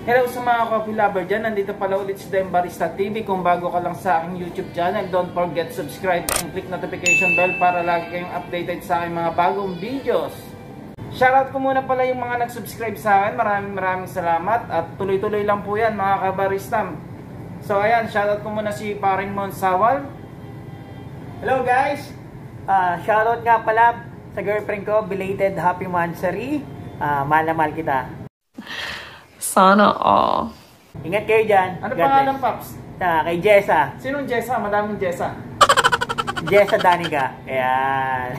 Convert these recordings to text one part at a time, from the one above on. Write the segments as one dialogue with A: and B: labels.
A: Hello sa mga coffee lover dyan, nandito pala ulit si Dem Barista TV. Kung bago ka lang sa aking YouTube channel, don't forget subscribe and click notification bell para lagi kayong updated sa aking mga bagong videos. Shoutout ko muna pala yung mga nag-subscribe sa akin. Maraming maraming salamat at tuloy-tuloy lang po yan mga kabaristam. So ayan, shoutout ko muna si Paring Monsawal.
B: Hello guys! Ah, shoutout nga pala sa girlfriend ko, belated happy anniversary. Ah, mahal na mahal kita.
C: Sana all.
B: Ingat kayo dyan.
A: Ano
B: God
A: pangalan. Paps?
B: Ah, kay Jessa.
A: Sinong Jessa? Madaming Jessa.
B: Jessa Danica. Ayan.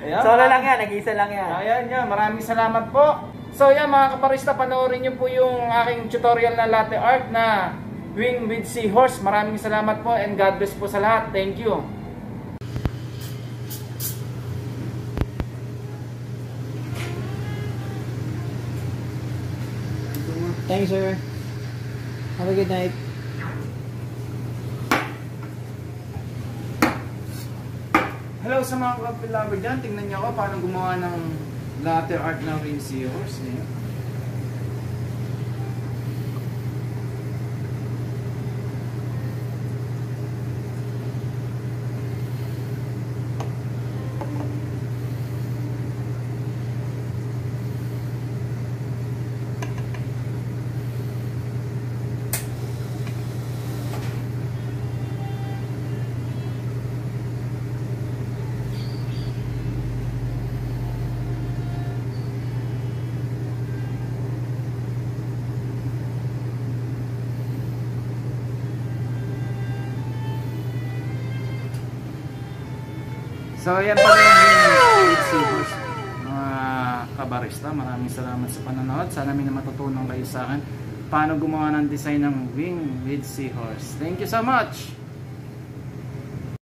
A: Ayan,
B: Solo lang yan, nag-isa lang yan.
A: Ayan yan, maraming salamat po. So yan mga kaparista, panoorin nyo po yung aking tutorial na latte art na Wing with Seahorse. Maraming salamat po and God bless po sa lahat. Thank you.
B: Thanks, sir. Have a good night.
A: Hello sa mga lover dyan. Tingnan nyo ako paano gumawa ng latte art na Wing Seahorse. Ayan. So yan pala yung Wing with Seahorse. Mga kabarista, maraming salamat sa panonood. Sana may na matutunan kayo sa akin paano gumawa ng design ng Wing with Seahorse. Thank you so much!